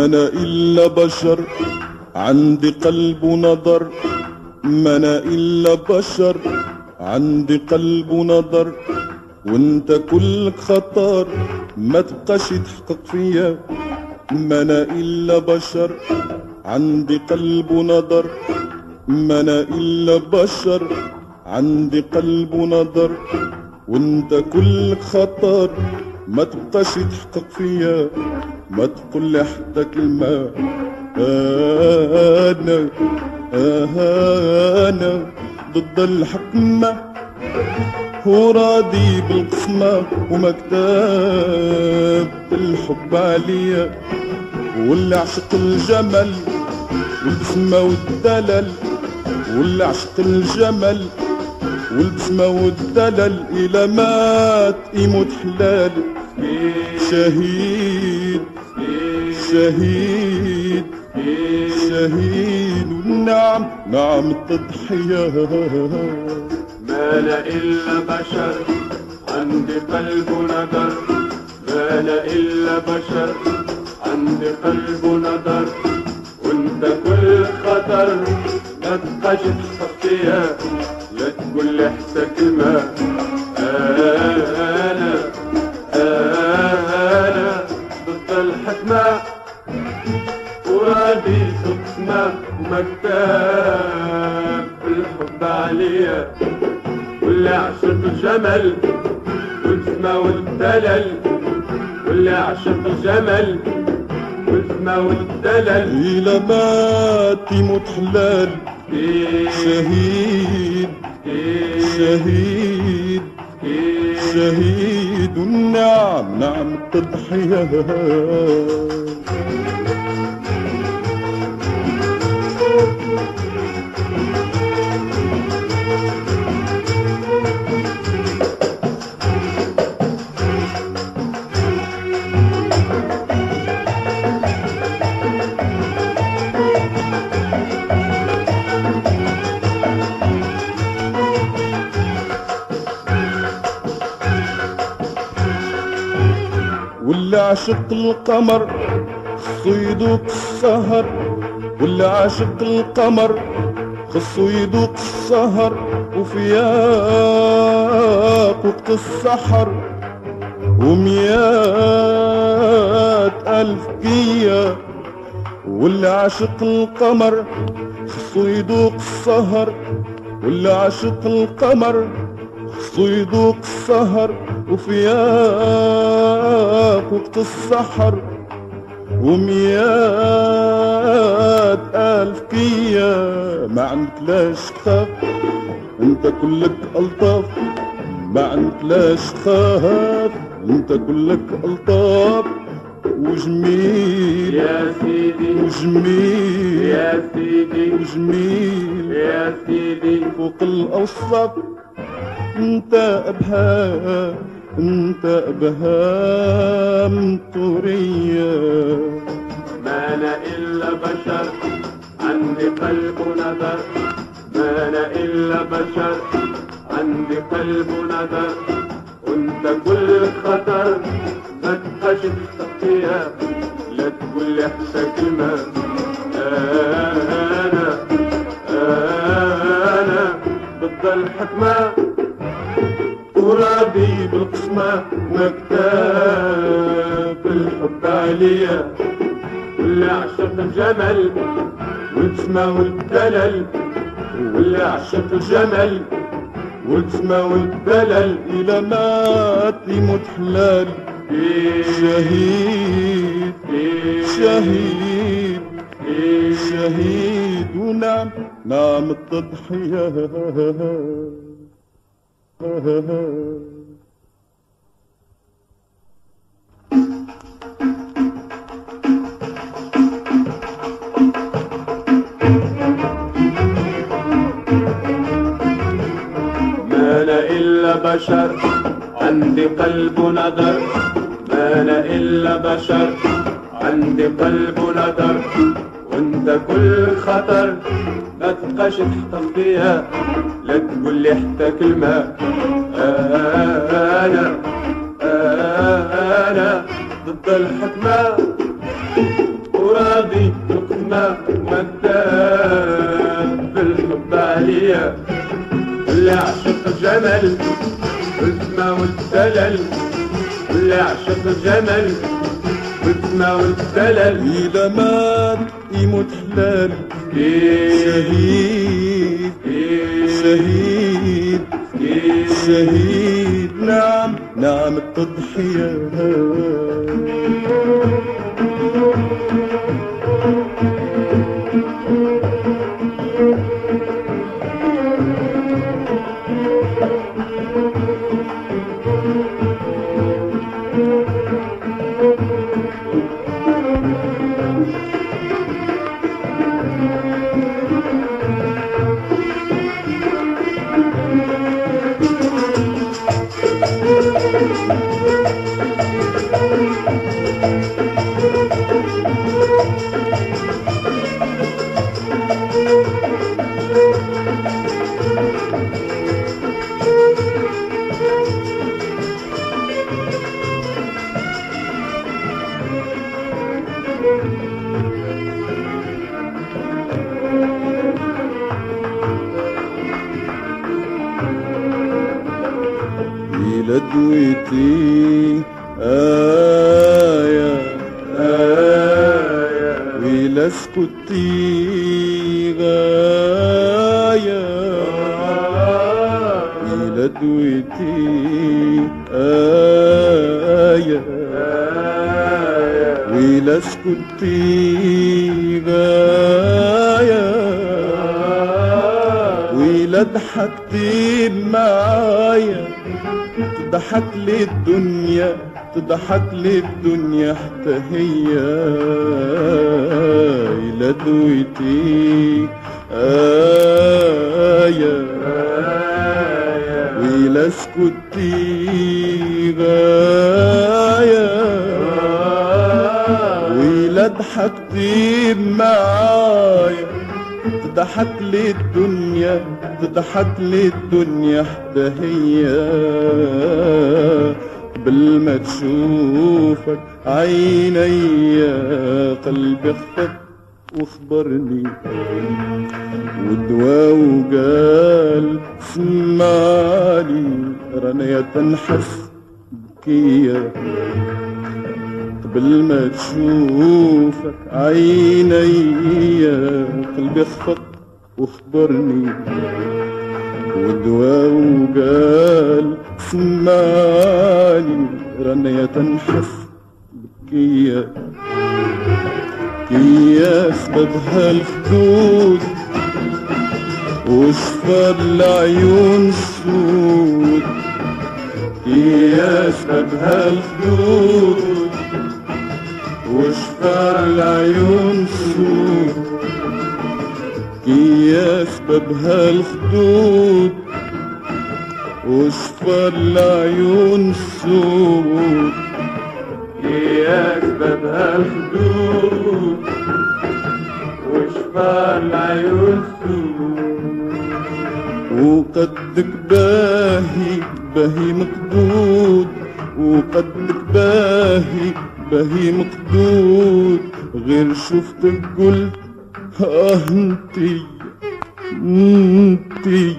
ما أنا إلا بشر عندي قلب ونظر ما أنا إلا بشر عندي قلب ونظر وانت كلك خطر ما تبقاش تحقق فيا. ما أنا إلا بشر عندي قلب ونظر ما أنا إلا بشر عندي قلب ونظر وانت كلك خطر ما تبقاش تحقق فيا ما تقول لي حتى كلمة. أنا أنا ضد الحكمة. وراضي بالقسمة ومكتاب الحب عليا. واللي عشق الجمل والبسمة والدلل واللي عشق الجمل والبسمة والدلل إلى مات يموت حلال. شهيد شهيد شهيد نعم نعم التضحية. ما لا إلا بشر عندي قلب ندر ما لا إلا بشر عندي قلب ندر وانت كل خطر لا تبقاش تخفيها لا تقول لي حتى كلمة أنا أنا ضد الحكمة. وراضي تقسمة ومكتاب بالحب عليا واللي عشق الجمل والسما والدلل. واللي عشق الجمل والسما والدلل. إلى مات يموت حلال. شهيد. شهيد شهيد نعم نعم التضحية عشق القمر خصو يذوق السهر واللي عاشق القمر خصو يذوق السهر وفياق وقت السحر وميات ألف قية. واللي عاشق القمر خصو يذوق السهر واللي عاشق القمر خصو يذوق السهر وفياق وقت السحر وميات ألف كية ما عندك لاش تخاف أنت كلك ألطاف. ما عندك لاش تخاف أنت كلك ألطاف. وجميل يا سيدي وجميل يا سيدي وجميل. يا سيدي. فوق الأوصاف أنت أبهام أنت أبهام طورية ما أنا إلا بشر عندي قلب نذر. ما أنا إلا بشر عندي قلب نذر. وانت كل خطر ما تبقاش تخفيها لا تقول لي كلمة. أنا أنا ضد الحكمة. وراضي بالقسمة مكتاب الحب عليا. واللي عشق الجمل والسما والدلل. واللي عشق الجمل والسما والدلل. إلى مات يموت حلال. شهيد شهيد شهيد. ونعم نعم التضحية. ما إلا بشر عندي قلب نذر ما أنا إلا بشر عندي قلب نذر وانت كل خطر ما تبقاش تحتفظ بيها. لا تقول لي حتى كلمة أنا أنا ضد الحكمة. وراضي القمة في بالحب عليا. ولا عشق الجمل. والسما والدلل. ولا عشق الجمل. والسما والدلل. إذا مات يموت حلال. إيه. شهيد. شهيد شهيد نعم نعم التضحية. إلى دويتي آية آية. وإلى سكتي غاية إلى دويتي آية. وإلى وإلى ضحكتي معايا تضحك لي الدنيا تضحك لي الدنيا حتى هي إلى دويتي. آية وإلى سكتي غاية وإلى ضحكتي معايا تضحك لي الدنيا. تضحك لي الدنيا حتى هي. ما تشوفك عيني قلبي خفت واخبرني. ودوا وقال سمعني رانيا تنحس بكية. قبل ما تشوفك عيني قلبي خفق واخبرني ودوا وقال سمعني رنية تنحس بكية. كيا سببها الخدود وشفى العيون سود. كيا سببها الخدود وشفى العيون سود. كي سببها الخدود وشفى العيون سود إياك بابها الخدود وشفى العيون سود وقدك باهي باهي مقدود وقدك باهي باهي مقدود. غير شفتك قلت آه انتي انتي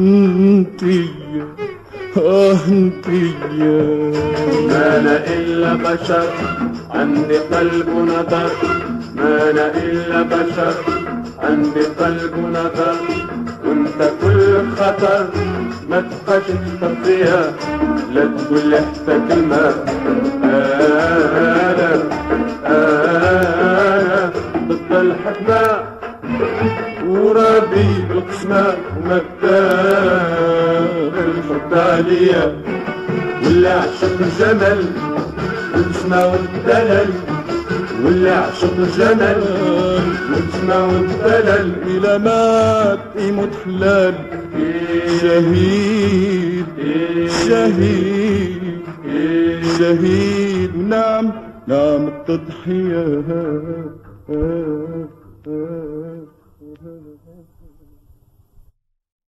انتي آه انتي ما أنا الا بشر عندي قلب ونظر ما أنا الا بشر عندي قلب ونظر وانت كل خطر ما تبقاش تخطيها لا تقول لي حتى كلمة أنا ومكتاب الحب عليا واللي عشق الجمل والسما والدلل واللي عشق الجمل والسما والدلل إلى مات يموت حلال شهيد شهيد شهيد. نعم نعم التضحية.